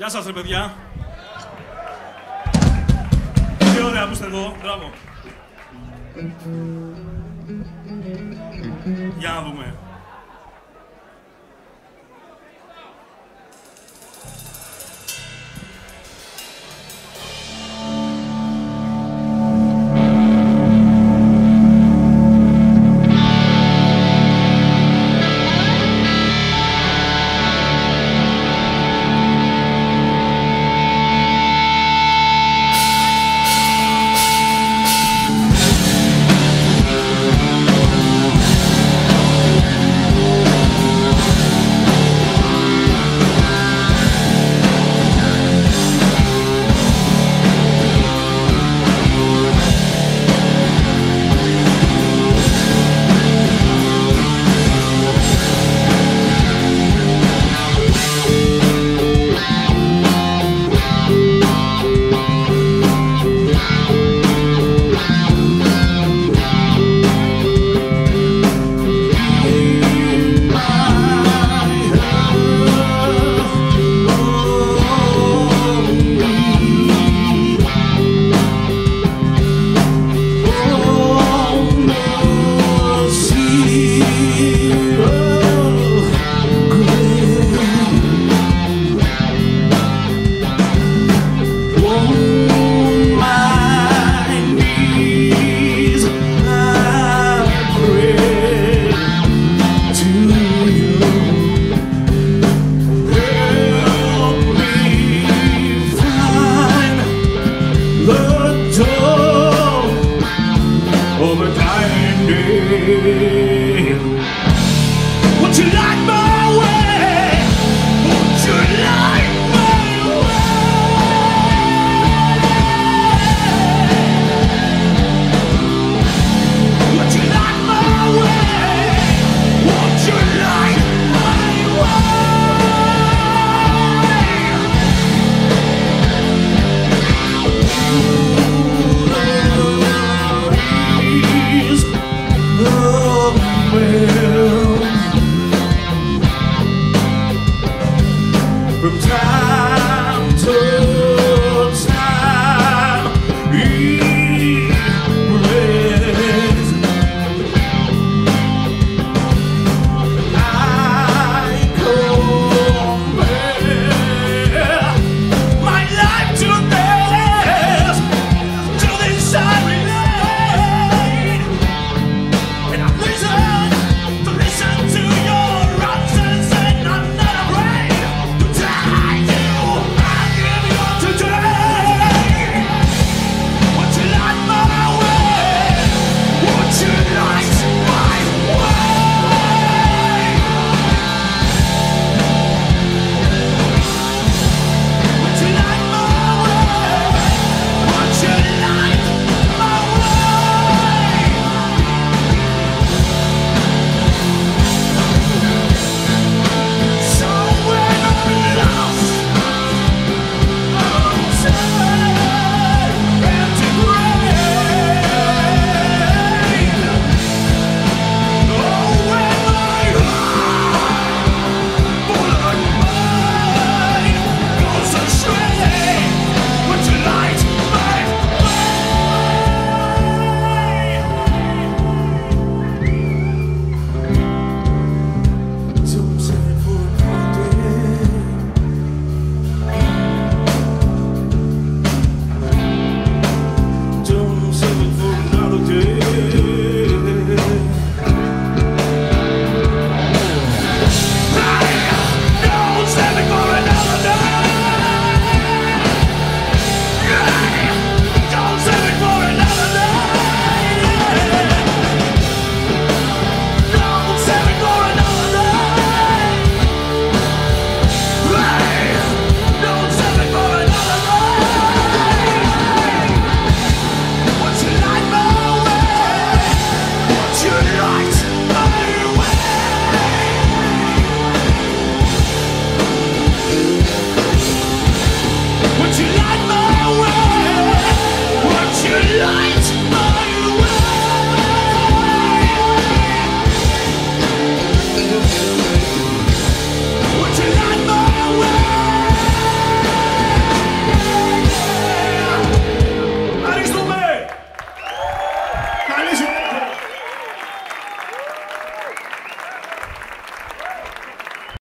Γεια σας ρε παιδιά. Τι ωραία που είστε εδώ. Μπράβο. Για να δούμε.